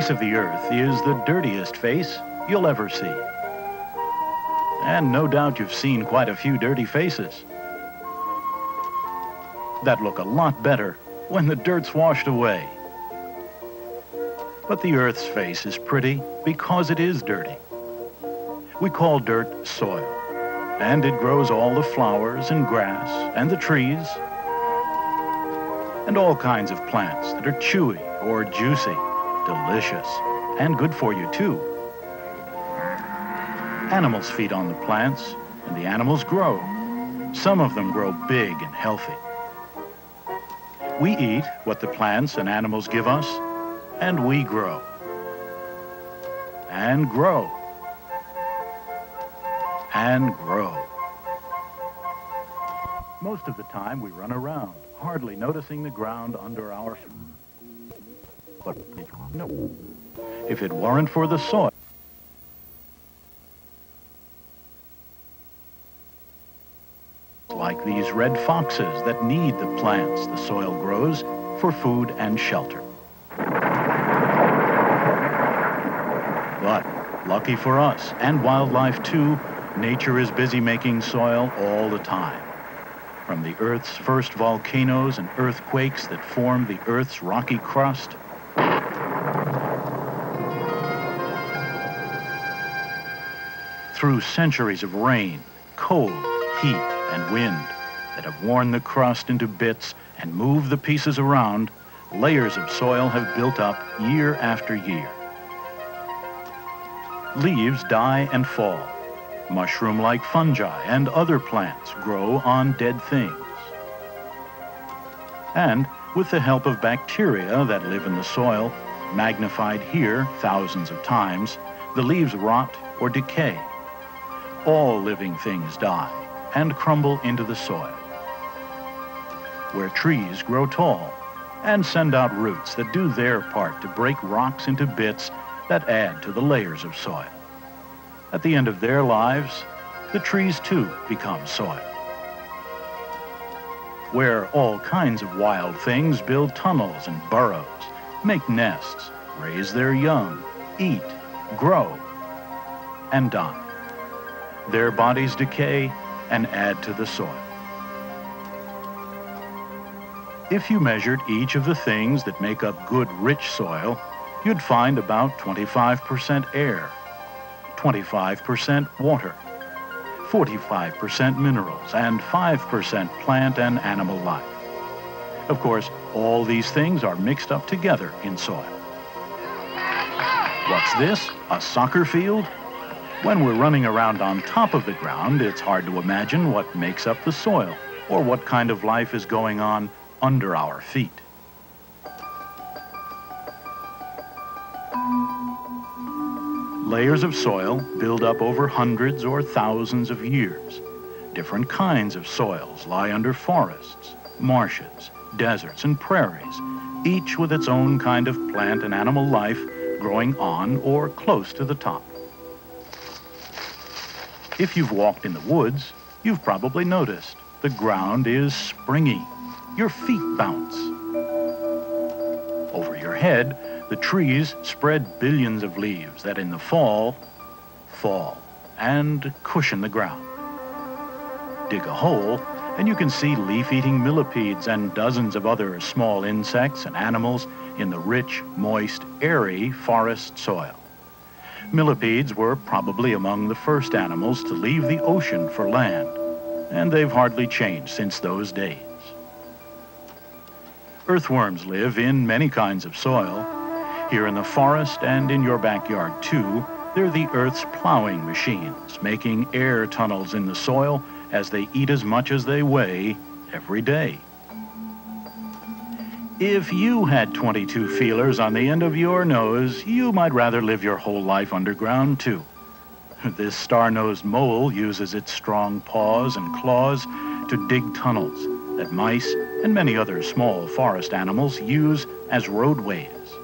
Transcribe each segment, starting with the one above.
face of the earth is the dirtiest face you'll ever see. And no doubt you've seen quite a few dirty faces that look a lot better when the dirt's washed away. But the earth's face is pretty because it is dirty. We call dirt soil, and it grows all the flowers and grass and the trees and all kinds of plants that are chewy or juicy, delicious, and good for you too. Animals feed on the plants, and the animals grow. Some of them grow big and healthy. We eat what the plants and animals give us, and we grow. And grow. And grow. Most of the time we run around, hardly noticing the ground under our feet. But no. If it weren't for the soil, like these red foxes that need the plants the soil grows for food and shelter. But lucky for us and wildlife too, nature is busy making soil all the time. From the Earth's first volcanoes and earthquakes that formed the Earth's rocky crust, through centuries of rain, cold, heat, and wind that have worn the crust into bits and moved the pieces around, layers of soil have built up year after year. Leaves die and fall. Mushroom-like fungi and other plants grow on dead things. And with the help of bacteria that live in the soil, magnified here thousands of times, the leaves rot or decay. All living things die and crumble into the soil, where trees grow tall and send out roots that do their part to break rocks into bits that add to the layers of soil. At the end of their lives, the trees too become soil, where all kinds of wild things build tunnels and burrows, make nests, raise their young, eat, grow, and die. Their bodies decay and add to the soil. If you measured each of the things that make up good, rich soil, you'd find about 25% air, 25% water, 45% minerals, and 5% plant and animal life. Of course, all these things are mixed up together in soil. What's this? A soccer field? When we're running around on top of the ground, it's hard to imagine what makes up the soil or what kind of life is going on under our feet. Layers of soil build up over hundreds or thousands of years. Different kinds of soils lie under forests, marshes, deserts, and prairies, each with its own kind of plant and animal life growing on or close to the top. If you've walked in the woods, you've probably noticed the ground is springy. Your feet bounce. Over your head, the trees spread billions of leaves that in the fall, fall and cushion the ground. Dig a hole, and you can see leaf-eating millipedes and dozens of other small insects and animals in the rich, moist, airy forest soil. Millipedes were probably among the first animals to leave the ocean for land, and they've hardly changed since those days. Earthworms live in many kinds of soil. Here in the forest and in your backyard too, they're the Earth's plowing machines, making air tunnels in the soil as they eat as much as they weigh every day. If you had 22 feelers on the end of your nose, you might rather live your whole life underground, too. This star-nosed mole uses its strong paws and claws to dig tunnels that mice and many other small forest animals use as roadways.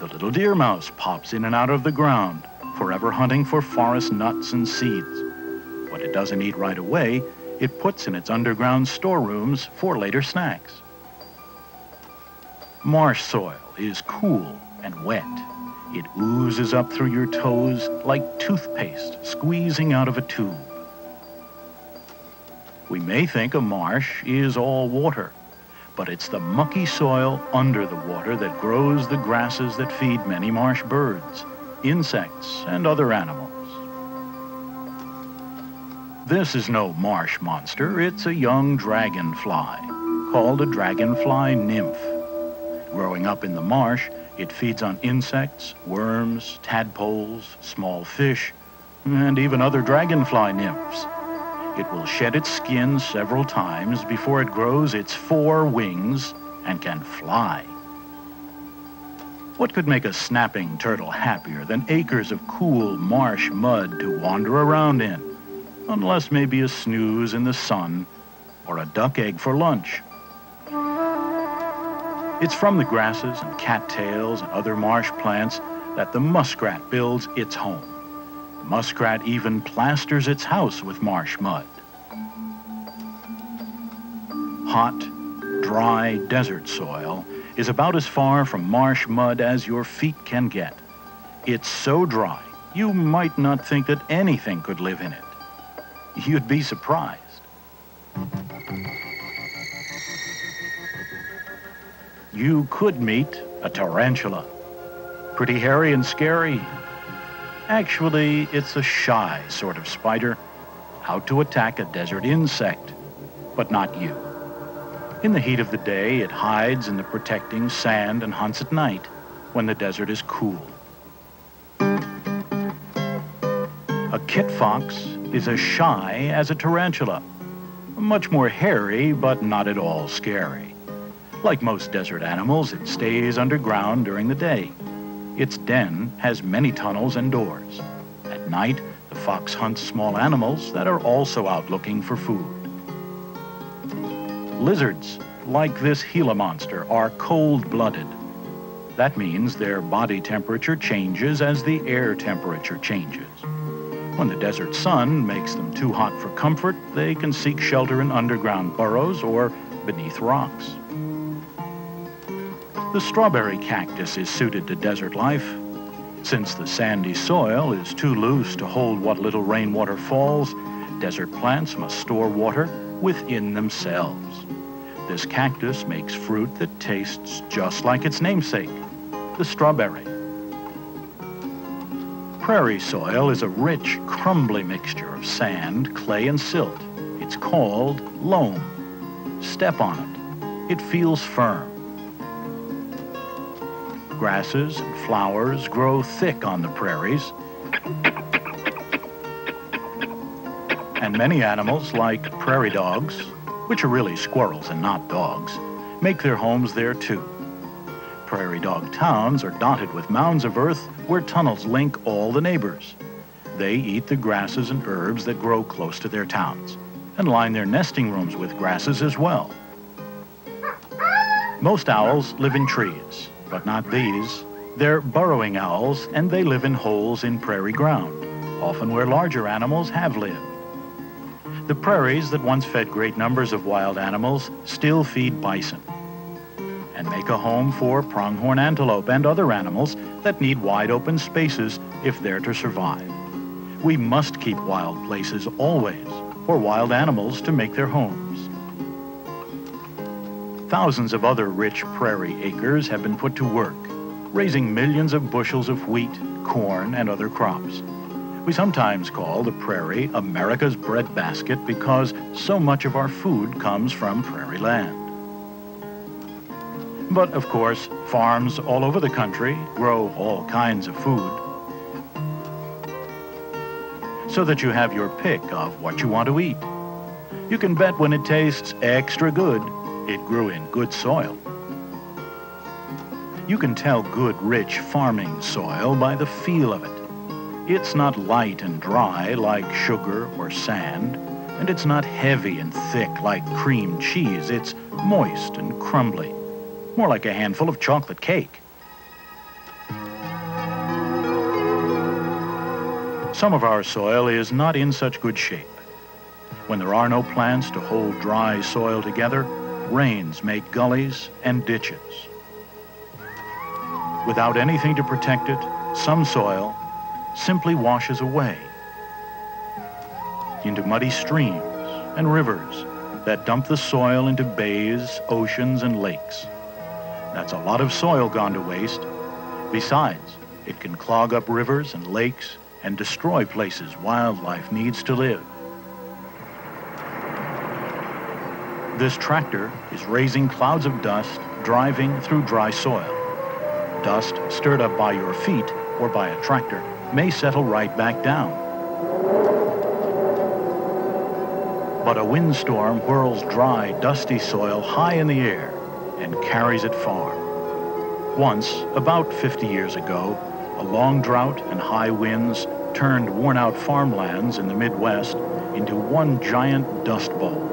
The little deer mouse pops in and out of the ground, forever hunting for forest nuts and seeds. What it doesn't eat right away, it puts in its underground storerooms for later snacks. Marsh soil is cool and wet. It oozes up through your toes like toothpaste squeezing out of a tube. We may think a marsh is all water, but it's the mucky soil under the water that grows the grasses that feed many marsh birds, insects, and other animals. This is no marsh monster, it's a young dragonfly, called a dragonfly nymph. Growing up in the marsh, it feeds on insects, worms, tadpoles, small fish, and even other dragonfly nymphs. It will shed its skin several times before it grows its four wings and can fly. What could make a snapping turtle happier than acres of cool marsh mud to wander around in? Unless maybe a snooze in the sun or a duck egg for lunch. It's from the grasses and cattails and other marsh plants that the muskrat builds its home. The muskrat even plasters its house with marsh mud. Hot, dry desert soil is about as far from marsh mud as your feet can get. It's so dry, you might not think that anything could live in it. You'd be surprised. You could meet a tarantula. Pretty hairy and scary. Actually, it's a shy sort of spider, out to attack a desert insect, but not you. In the heat of the day, it hides in the protecting sand and hunts at night when the desert is cool. A kit fox is as shy as a tarantula, much more hairy, but not at all scary. Like most desert animals, it stays underground during the day. Its den has many tunnels and doors. At night, the fox hunts small animals that are also out looking for food. Lizards, like this Gila monster, are cold-blooded. That means their body temperature changes as the air temperature changes. When the desert sun makes them too hot for comfort, they can seek shelter in underground burrows or beneath rocks. The strawberry cactus is suited to desert life. Since the sandy soil is too loose to hold what little rainwater falls, desert plants must store water within themselves. This cactus makes fruit that tastes just like its namesake, the strawberry. Prairie soil is a rich, crumbly mixture of sand, clay, and silt. It's called loam. Step on it. It feels firm. Grasses and flowers grow thick on the prairies. And many animals, like prairie dogs, which are really squirrels and not dogs, make their homes there too. Prairie dog towns are dotted with mounds of earth where tunnels link all the neighbors. They eat the grasses and herbs that grow close to their towns and line their nesting rooms with grasses as well. Most owls live in trees, but not these. They're burrowing owls, and they live in holes in prairie ground, often where larger animals have lived. The prairies that once fed great numbers of wild animals still feed bison and make a home for pronghorn antelope and other animals that need wide open spaces if they're to survive. We must keep wild places always for wild animals to make their homes. Thousands of other rich prairie acres have been put to work, raising millions of bushels of wheat, corn, and other crops. We sometimes call the prairie America's breadbasket because so much of our food comes from prairie land. But of course, farms all over the country grow all kinds of food so that you have your pick of what you want to eat. You can bet when it tastes extra good, it grew in good soil. You can tell good, rich farming soil by the feel of it. It's not light and dry like sugar or sand, and it's not heavy and thick like cream cheese. It's moist and crumbly, more like a handful of chocolate cake. Some of our soil is not in such good shape. When there are no plants to hold dry soil together, rains make gullies and ditches. without anything to protect it, some soil simply washes away into muddy streams and rivers that dump the soil into bays, oceans, and lakes. That's a lot of soil gone to waste. Besides, it can clog up rivers and lakes and destroy places wildlife needs to live. This tractor is raising clouds of dust driving through dry soil. Dust stirred up by your feet or by a tractor may settle right back down. But a windstorm whirls dry, dusty soil high in the air and carries it far. Once, about 50 years ago, a long drought and high winds turned worn-out farmlands in the Midwest into one giant dust bowl.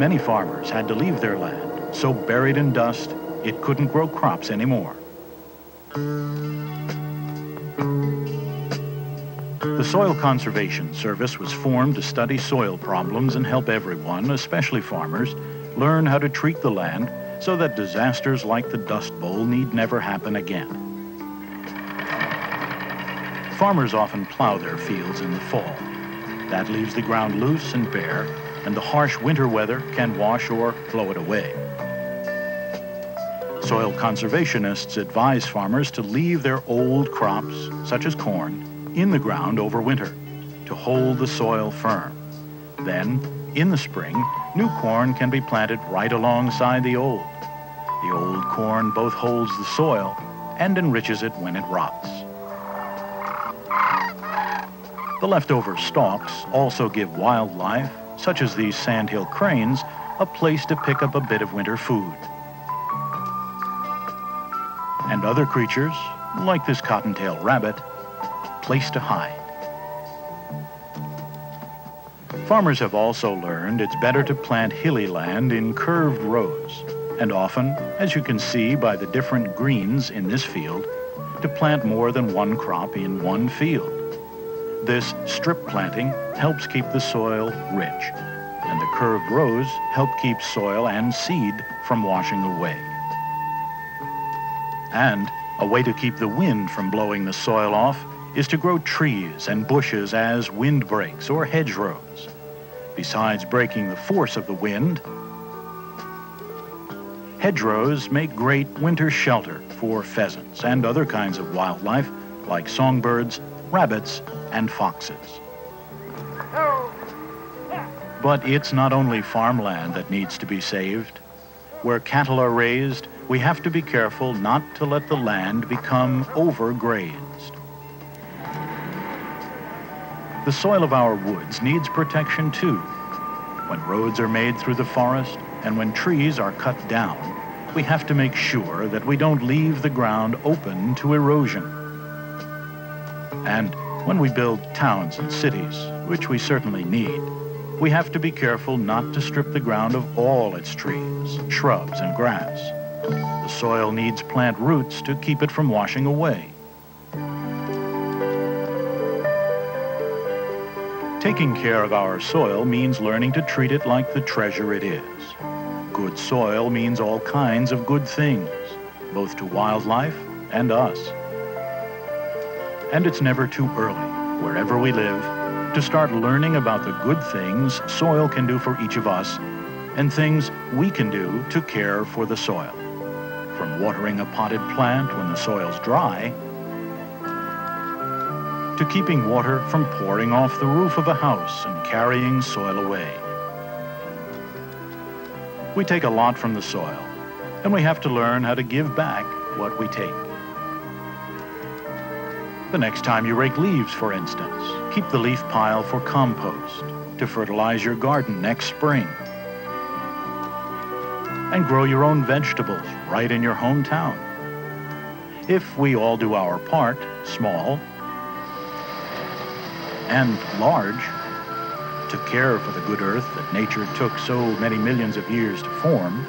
Many farmers had to leave their land, so buried in dust, it couldn't grow crops anymore. The Soil Conservation Service was formed to study soil problems and help everyone, especially farmers, learn how to treat the land so that disasters like the Dust Bowl need never happen again. Farmers often plow their fields in the fall. That leaves the ground loose and bare, and the harsh winter weather can wash or blow it away. Soil conservationists advise farmers to leave their old crops, such as corn, in the ground over winter to hold the soil firm. Then, in the spring, new corn can be planted right alongside the old. The old corn both holds the soil and enriches it when it rots. The leftover stalks also give wildlife, such as these sandhill cranes, a place to pick up a bit of winter food. And other creatures, like this cottontail rabbit, place to hide. Farmers have also learned it's better to plant hilly land in curved rows, and often, as you can see by the different greens in this field, to plant more than one crop in one field. This strip planting helps keep the soil rich, and the curved rows help keep soil and seed from washing away. And a way to keep the wind from blowing the soil off is to grow trees and bushes as windbreaks or hedgerows. Besides breaking the force of the wind, hedgerows make great winter shelter for pheasants and other kinds of wildlife like songbirds, rabbits, and foxes. Oh. But it's not only farmland that needs to be saved. Where cattle are raised, we have to be careful not to let the land become overgrazed. The soil of our woods needs protection too. When roads are made through the forest and when trees are cut down, we have to make sure that we don't leave the ground open to erosion. And when we build towns and cities, which we certainly need, we have to be careful not to strip the ground of all its trees, shrubs, and grass. The soil needs plant roots to keep it from washing away. Taking care of our soil means learning to treat it like the treasure it is. Good soil means all kinds of good things, both to wildlife and us. And it's never too early, wherever we live, to start learning about the good things soil can do for each of us and things we can do to care for the soil. From watering a potted plant when the soil's dry to keeping water from pouring off the roof of a house and carrying soil away. We take a lot from the soil, and we have to learn how to give back what we take. The next time you rake leaves, for instance, keep the leaf pile for compost to fertilize your garden next spring. And grow your own vegetables right in your hometown. If we all do our part, small and large to care for the good earth that nature took so many millions of years to form,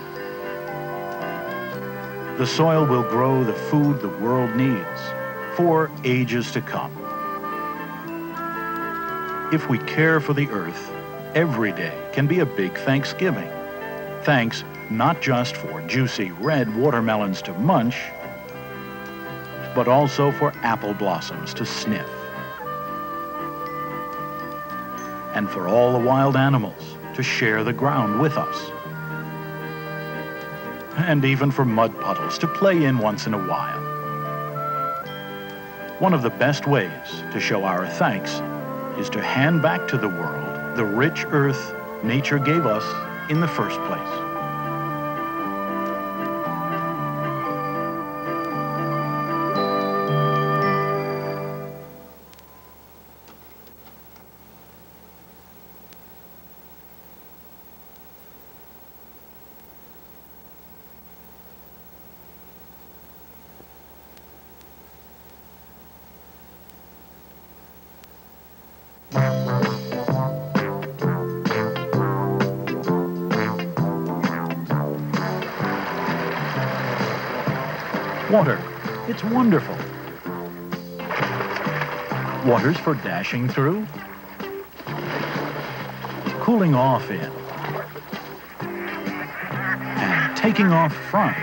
the soil will grow the food the world needs for ages to come. If we care for the earth, every day can be a big Thanksgiving. Thanks not just for juicy red watermelons to munch, but also for apple blossoms to sniff. And for all the wild animals to share the ground with us. And even for mud puddles to play in once in a while. One of the best ways to show our thanks is to hand back to the world the rich earth nature gave us in the first place. Water. It's wonderful. Water's for dashing through, cooling off in, and taking off from.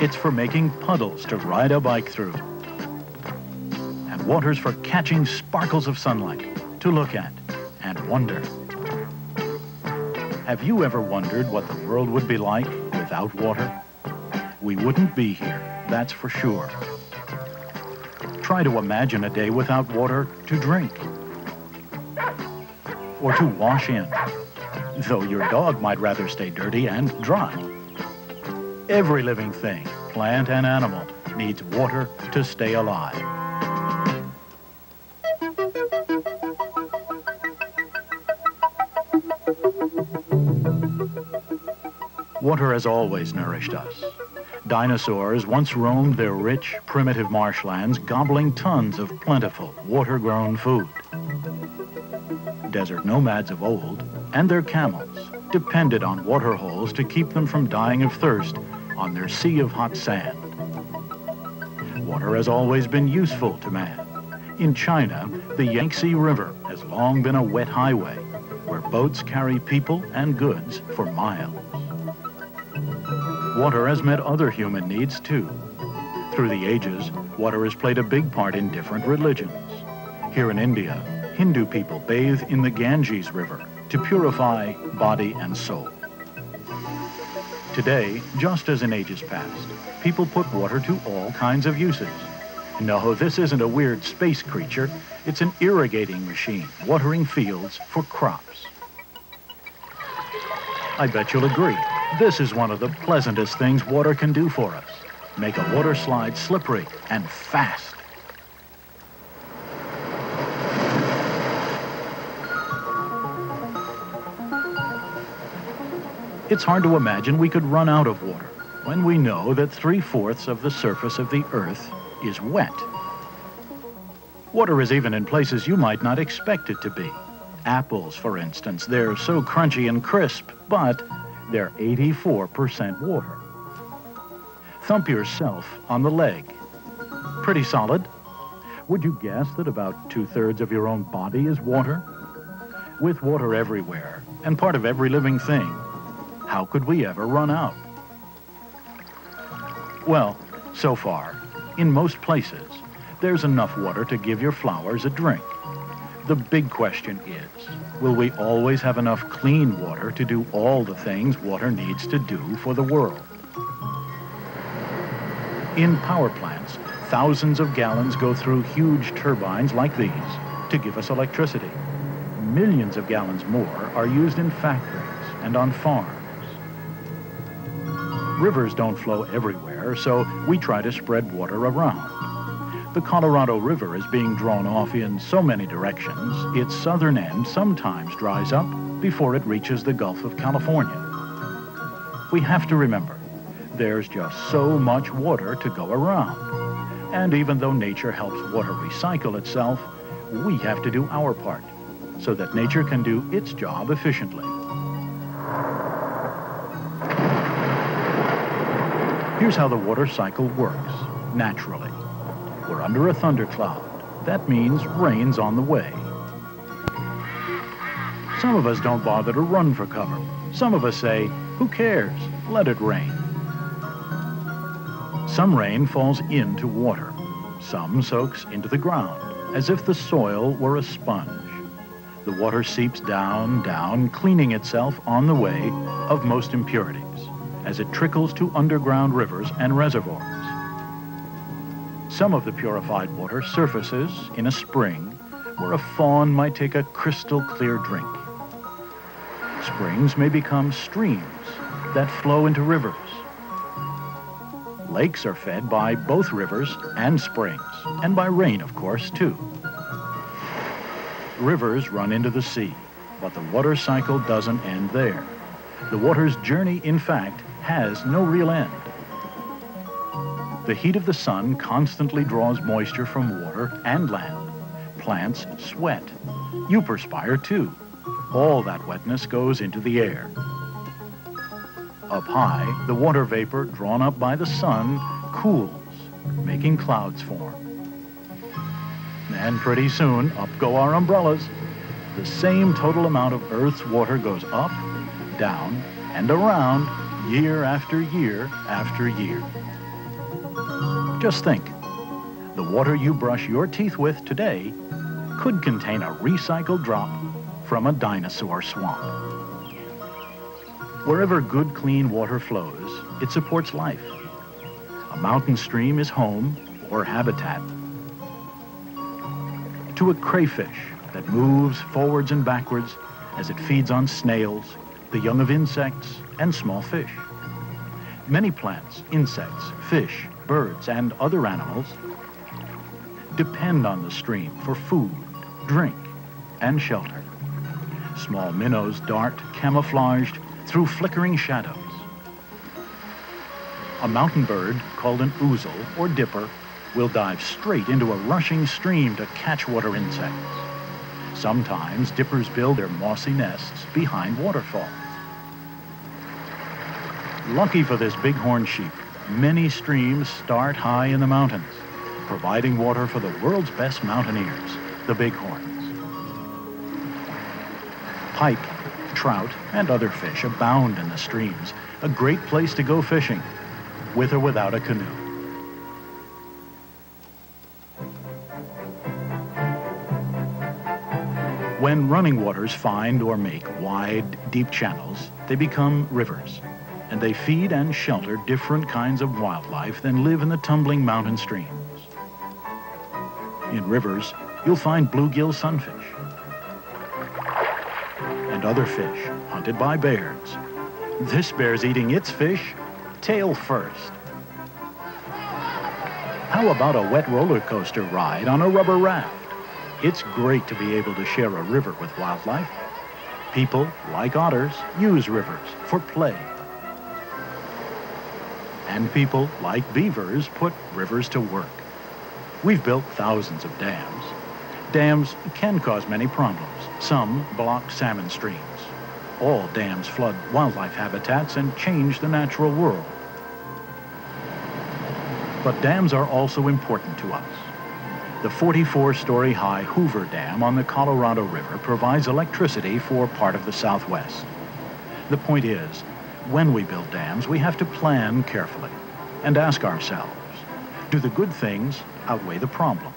It's for making puddles to ride a bike through. And water's for catching sparkles of sunlight to look at and wonder. Have you ever wondered what the world would be like without water? We wouldn't be here, that's for sure. Try to imagine a day without water to drink or to wash in, though your dog might rather stay dirty and dry. Every living thing, plant and animal, needs water to stay alive. Water has always nourished us. Dinosaurs once roamed their rich, primitive marshlands, gobbling tons of plentiful, water-grown food. Desert nomads of old and their camels depended on water holes to keep them from dying of thirst on their sea of hot sand. Water has always been useful to man. In China, the Yangtze River has long been a wet highway where boats carry people and goods for miles. Water has met other human needs too. Through the ages, water has played a big part in different religions. Here in India, Hindu people bathe in the Ganges River to purify body and soul. Today, just as in ages past, people put water to all kinds of uses. No, this isn't a weird space creature. It's an irrigating machine, watering fields for crops. I bet you'll agree this is one of the pleasantest things water can do for us. Make a water slide slippery and fast. It's hard to imagine we could run out of water when we know that three-fourths of the surface of the Earth is wet. Water is even in places you might not expect it to be. Apples, for instance, they're so crunchy and crisp, but they're 84% water. Thump yourself on the leg. Pretty solid. Would you guess that about two-thirds of your own body is water? With water everywhere, and part of every living thing, how could we ever run out? Well, so far, in most places, there's enough water to give your flowers a drink. The big question is, will we always have enough clean water to do all the things water needs to do for the world? In power plants, thousands of gallons go through huge turbines like these to give us electricity. Millions of gallons more are used in factories and on farms. Rivers don't flow everywhere, so we try to spread water around. The Colorado River is being drawn off in so many directions, its southern end sometimes dries up before it reaches the Gulf of California. We have to remember, there's just so much water to go around. And even though nature helps water recycle itself, we have to do our part so that nature can do its job efficiently. Here's how the water cycle works, naturally. We're under a thundercloud. That means rain's on the way. Some of us don't bother to run for cover. Some of us say, who cares? Let it rain. Some rain falls into water. Some soaks into the ground, as if the soil were a sponge. The water seeps down, down, cleaning itself on the way of most impurities as it trickles to underground rivers and reservoirs. Some of the purified water surfaces in a spring where a fawn might take a crystal clear drink. Springs may become streams that flow into rivers. Lakes are fed by both rivers and springs, and by rain, of course, too. Rivers run into the sea, but the water cycle doesn't end there. The water's journey, in fact, has no real end. The heat of the sun constantly draws moisture from water and land. Plants sweat. You perspire too. All that wetness goes into the air. Up high, the water vapor drawn up by the sun cools, making clouds form. And pretty soon, up go our umbrellas. The same total amount of Earth's water goes up, down, and around year after year after year. Just think, the water you brush your teeth with today could contain a recycled drop from a dinosaur swamp. Wherever good, clean water flows, it supports life. A mountain stream is home or habitat to a crayfish that moves forwards and backwards as it feeds on snails, the young of insects, and small fish. Many plants, insects, fish, birds, and other animals depend on the stream for food, drink, and shelter. Small minnows dart camouflaged through flickering shadows. A mountain bird called an ouzel or dipper will dive straight into a rushing stream to catch water insects. Sometimes dippers build their mossy nests behind waterfalls. Lucky for this bighorn sheep, many streams start high in the mountains, providing water for the world's best mountaineers, the bighorns. Pike, trout, and other fish abound in the streams, a great place to go fishing, with or without a canoe. When running waters find or make wide, deep channels, they become rivers, and they feed and shelter different kinds of wildlife than live in the tumbling mountain streams. In rivers, you'll find bluegill sunfish and other fish hunted by bears. This bear's eating its fish tail first. How about a wet roller coaster ride on a rubber raft? It's great to be able to share a river with wildlife. People, like otters, use rivers for play. And people, like beavers, put rivers to work. We've built thousands of dams. Dams can cause many problems. Some block salmon streams. All dams flood wildlife habitats and change the natural world. But dams are also important to us. The 44-story high Hoover Dam on the Colorado River provides electricity for part of the Southwest. The point is, when we build dams, we have to plan carefully and ask ourselves, do the good things outweigh the problems?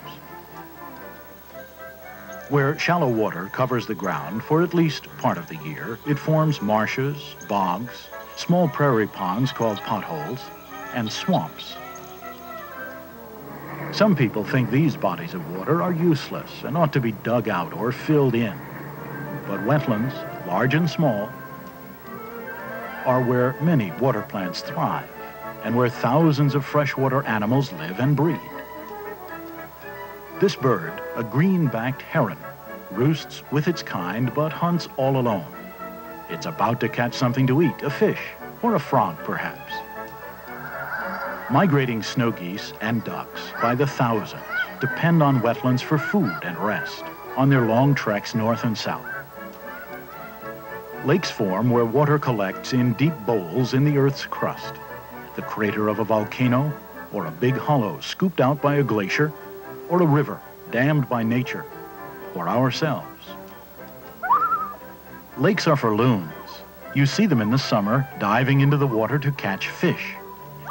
Where shallow water covers the ground for at least part of the year, it forms marshes, bogs, small prairie ponds called potholes, and swamps. Some people think these bodies of water are useless and ought to be dug out or filled in. But wetlands, large and small, are where many water plants thrive and where thousands of freshwater animals live and breed. This bird, a green-backed heron, roosts with its kind but hunts all alone. It's about to catch something to eat, a fish, or a frog perhaps. Migrating snow geese and ducks by the thousands depend on wetlands for food and rest on their long treks north and south. Lakes form where water collects in deep bowls in the Earth's crust, the crater of a volcano, or a big hollow scooped out by a glacier, or a river dammed by nature, or ourselves. Lakes are for loons. You see them in the summer diving into the water to catch fish.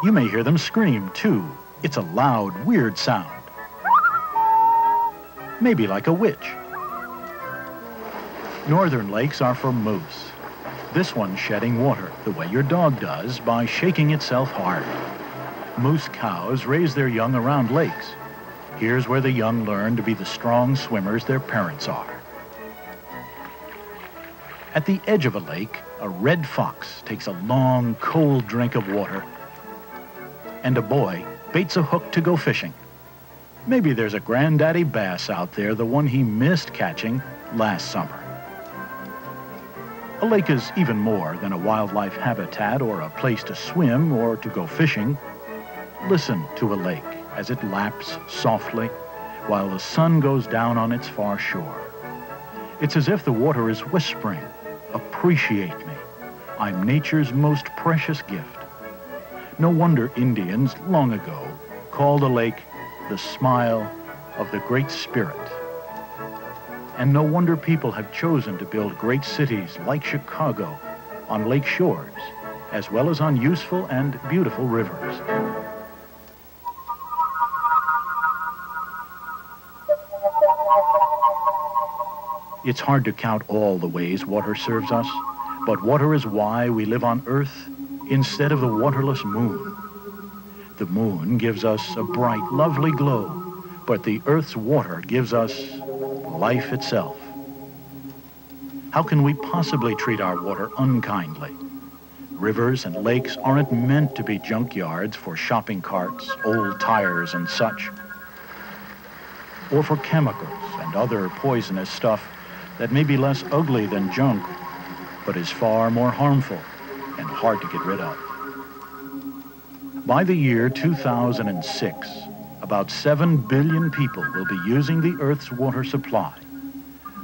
You may hear them scream, too. It's a loud, weird sound. Maybe like a witch. Northern lakes are for moose. This one's shedding water, the way your dog does, by shaking itself hard. Moose cows raise their young around lakes. Here's where the young learn to be the strong swimmers their parents are. At the edge of a lake, a red fox takes a long, cold drink of water, and a boy baits a hook to go fishing. Maybe there's a granddaddy bass out there, the one he missed catching last summer. A lake is even more than a wildlife habitat or a place to swim or to go fishing. Listen to a lake as it laps softly while the sun goes down on its far shore. It's as if the water is whispering, appreciate me. I'm nature's most precious gift. No wonder Indians long ago called a lake the smile of the Great Spirit. And no wonder people have chosen to build great cities like Chicago on lake shores, as well as on useful and beautiful rivers. It's hard to count all the ways water serves us, but water is why we live on Earth instead of the waterless moon. The moon gives us a bright, lovely glow, but the Earth's water gives us life itself. How can we possibly treat our water unkindly? Rivers and lakes aren't meant to be junkyards for shopping carts, old tires, and such, or for chemicals and other poisonous stuff that may be less ugly than junk, but is far more harmful and hard to get rid of. By the year 2006, about 7 billion people will be using the Earth's water supply.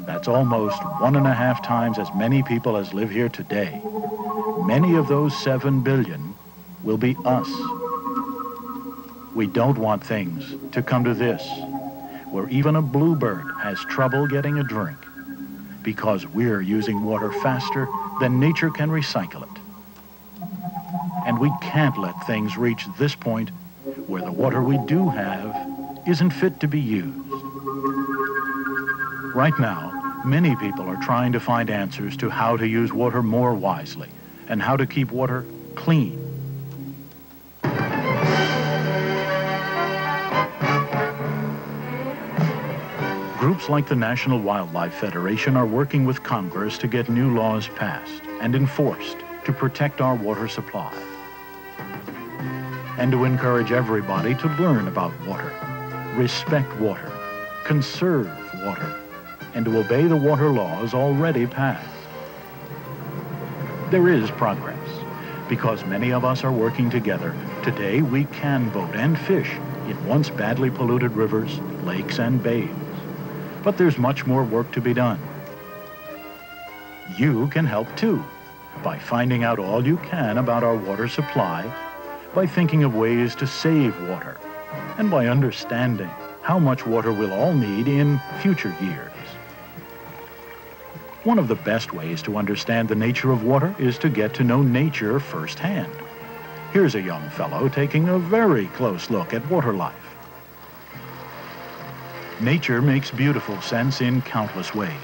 That's almost one and a half times as many people as live here today. Many of those 7 billion will be us. We don't want things to come to this, where even a bluebird has trouble getting a drink because we're using water faster than nature can recycle it. And we can't let things reach this point where the water we do have isn't fit to be used. Right now, many people are trying to find answers to how to use water more wisely and how to keep water clean. Groups like the National Wildlife Federation are working with Congress to get new laws passed and enforced to protect our water supply and to encourage everybody to learn about water, respect water, conserve water, and to obey the water laws already passed. There is progress. Because many of us are working together, today we can boat and fish in once badly polluted rivers, lakes, and bays. But there's much more work to be done. You can help too by finding out all you can about our water supply by thinking of ways to save water and by understanding how much water we'll all need in future years. One of the best ways to understand the nature of water is to get to know nature firsthand. Here's a young fellow taking a very close look at water life. Nature makes beautiful sense in countless ways.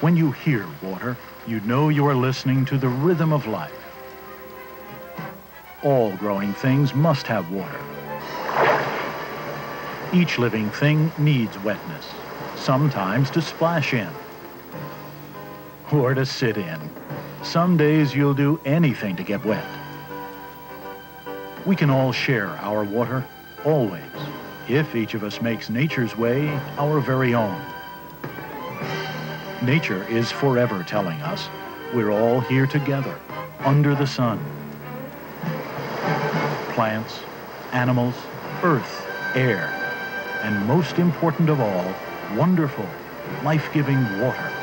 When you hear water, you know you are listening to the rhythm of life. All growing things must have water. Each living thing needs wetness, sometimes to splash in or to sit in. Some days you'll do anything to get wet. We can all share our water, always, if each of us makes nature's way our very own. Nature is forever telling us we're all here together, under the sun plants, animals, earth, air, and most important of all, wonderful, life-giving water.